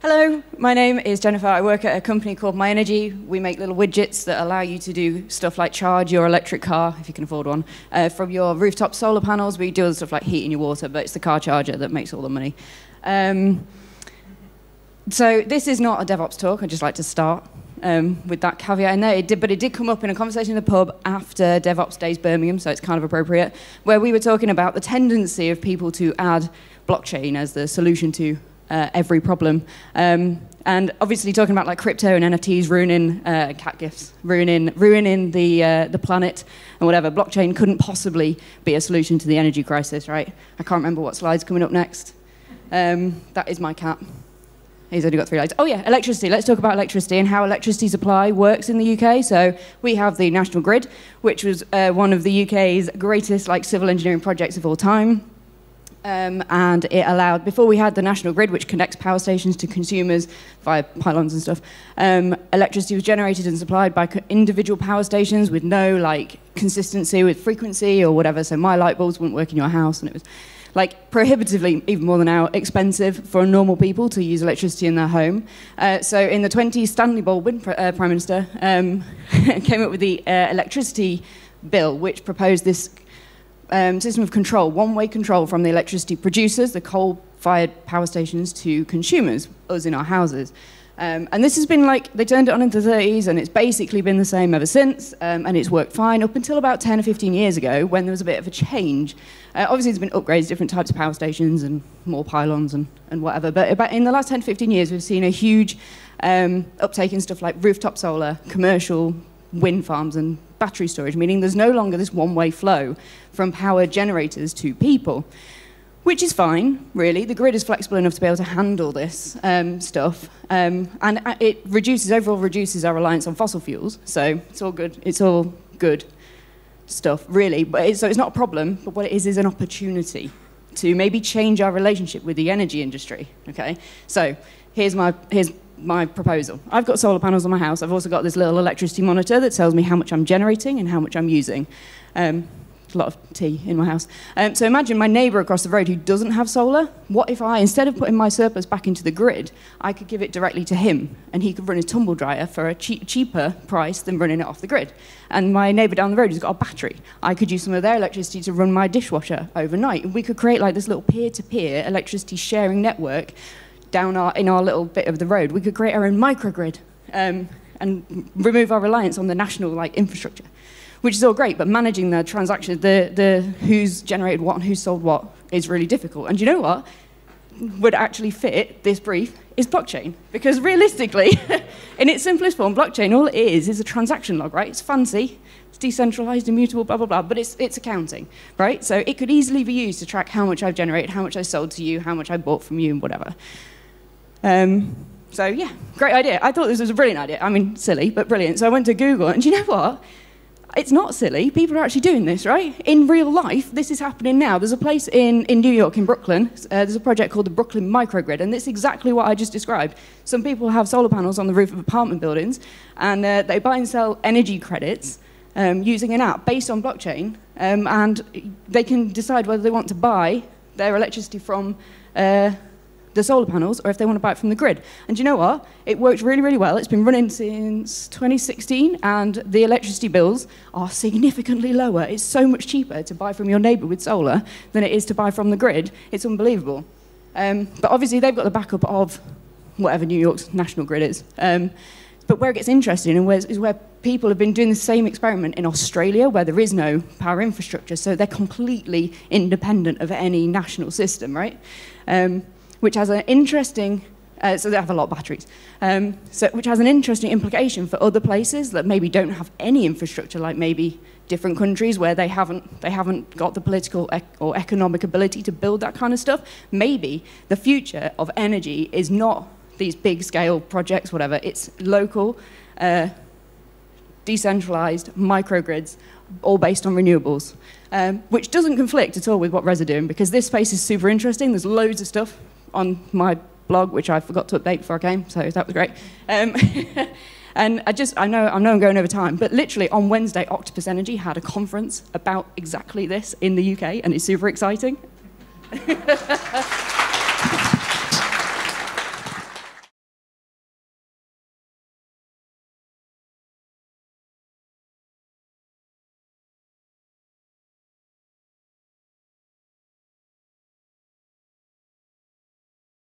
Hello, my name is Jennifer. I work at a company called myenergi. We make little widgets that allow you to do stuff like charge your electric car, if you can afford one, uh, from your rooftop solar panels. We do other stuff like heating your water, but it's the car charger that makes all the money. Um, so this is not a DevOps talk. I'd just like to start um, with that caveat in there. It did, but it did come up in a conversation in the pub after DevOps Days Birmingham, so it's kind of appropriate, where we were talking about the tendency of people to add blockchain as the solution to uh, every problem. Um, and obviously talking about like crypto and NFTs ruining uh, cat gifts, ruining, ruining the, uh, the planet and whatever. Blockchain couldn't possibly be a solution to the energy crisis, right? I can't remember what slide's coming up next. Um, that is my cat. He's only got three legs. Oh yeah, electricity. Let's talk about electricity and how electricity supply works in the UK. So we have the National Grid, which was uh, one of the UK's greatest like civil engineering projects of all time. Um, and it allowed, before we had the national grid, which connects power stations to consumers via pylons and stuff, um, electricity was generated and supplied by individual power stations with no like consistency with frequency or whatever. So my light bulbs wouldn't work in your house, and it was like prohibitively, even more than now, expensive for normal people to use electricity in their home. Uh, so in the 20s, Stanley Baldwin, uh, Prime Minister, um, came up with the uh, electricity bill, which proposed this um, system of control, one-way control from the electricity producers, the coal-fired power stations, to consumers, us in our houses. Um, and this has been like, they turned it on in the 30s, and it's basically been the same ever since, um, and it's worked fine up until about 10 or 15 years ago when there was a bit of a change. Uh, obviously, there's been upgrades, different types of power stations, and more pylons and, and whatever. But about in the last 10 15 years, we've seen a huge um, uptake in stuff like rooftop solar, commercial wind farms, and battery storage, meaning there's no longer this one way flow from power generators to people which is fine, really. The grid is flexible enough to be able to handle this um, stuff, um, and it reduces overall reduces our reliance on fossil fuels. So it's all good. It's all good stuff, really. But so it's not a problem. But what it is is an opportunity to maybe change our relationship with the energy industry. Okay. So here's my here's my proposal. I've got solar panels on my house. I've also got this little electricity monitor that tells me how much I'm generating and how much I'm using. Um, a lot of tea in my house. Um, so imagine my neighbour across the road who doesn't have solar. What if I, instead of putting my surplus back into the grid, I could give it directly to him and he could run his tumble dryer for a cheap, cheaper price than running it off the grid? And my neighbour down the road has got a battery. I could use some of their electricity to run my dishwasher overnight. And we could create like this little peer-to-peer electricity sharing network down our, in our little bit of the road. We could create our own microgrid um, and remove our reliance on the national like infrastructure which is all great, but managing the transactions, the, the who's generated what and who's sold what is really difficult. And you know what would actually fit this brief is blockchain. Because realistically, in its simplest form, blockchain, all it is is a transaction log, right? It's fancy, it's decentralized, immutable, blah, blah, blah, but it's, it's accounting, right? So it could easily be used to track how much I've generated, how much I sold to you, how much I bought from you, and whatever. Um, so yeah, great idea. I thought this was a brilliant idea. I mean, silly, but brilliant. So I went to Google, and you know what? It's not silly. People are actually doing this, right? In real life, this is happening now. There's a place in, in New York, in Brooklyn, uh, there's a project called the Brooklyn Microgrid, and it's exactly what I just described. Some people have solar panels on the roof of apartment buildings, and uh, they buy and sell energy credits um, using an app based on blockchain, um, and they can decide whether they want to buy their electricity from uh, the solar panels or if they want to buy it from the grid. And you know what? It works really, really well. It's been running since 2016, and the electricity bills are significantly lower. It's so much cheaper to buy from your neighbour with solar than it is to buy from the grid. It's unbelievable. Um, but obviously, they've got the backup of whatever New York's national grid is. Um, but where it gets interesting and where, is where people have been doing the same experiment in Australia, where there is no power infrastructure, so they're completely independent of any national system, right? Um, which has an interesting, uh, so they have a lot of batteries, um, so, which has an interesting implication for other places that maybe don't have any infrastructure, like maybe different countries where they haven't, they haven't got the political ec or economic ability to build that kind of stuff. Maybe the future of energy is not these big scale projects, whatever, it's local, uh, decentralized microgrids, all based on renewables, um, which doesn't conflict at all with what Res are doing because this space is super interesting. There's loads of stuff on my blog, which I forgot to update before I came, so that was great. Um, and I just, I know, I know I'm going over time, but literally on Wednesday, Octopus Energy had a conference about exactly this in the UK, and it's super exciting.